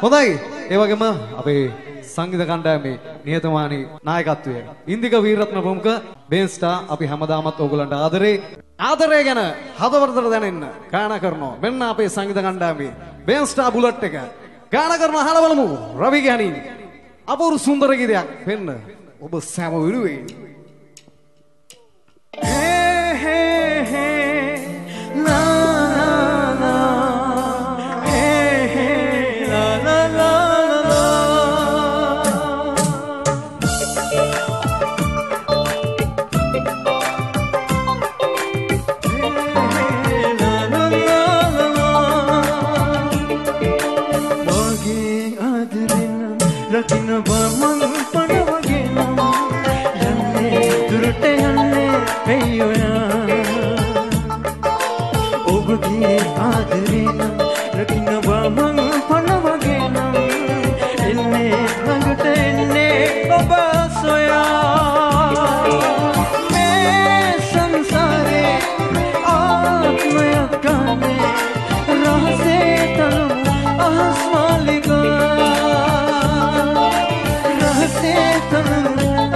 හොඳයි. ඒ වගේම අපේ සංගීත කණ්ඩායමේ නියතමානී නායකත්වය. ඉන්දික වීරත්න ප්‍රමුඛ බේන්ස්ටා අපි හැමදාමත් ඕගොල්ලන්ට ආදරේ. ආදරය ගැන හදවතට දැනෙන්න ගාන කරනවා. මෙන්න අපේ සංගීත කණ්ඩායමේ බේන්ස්ටා බුලට් එක. ගාන කරන අහලා බලමු රවි ගැනීම අපූර්ව සුන්දර ගීතයක් වෙන්න ඔබ සෑම විරුවේ රකින්න බමන් පණ වගේ නම් යන්නේ දුරට යන්නේ ඇයි ඔයා ඔබගේ ආදරෙන් රකින්න බමන් පණ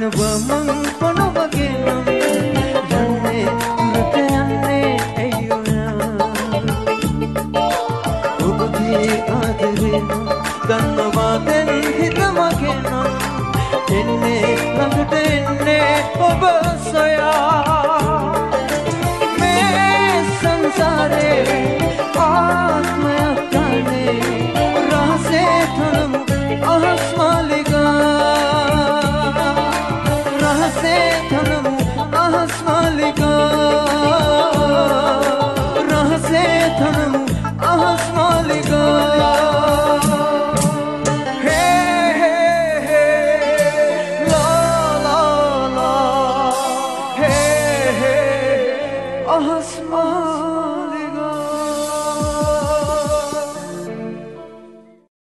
නොව මං පොළොවගේ නම් යන්නේ දුරට යන්නේ ඇයි ඔයා ඔබගේ ආදරේ ගන්නවා දැන් හිත මගේ නම් එන්නේ ළඟට එන්නේ ඔබ සොයා. asma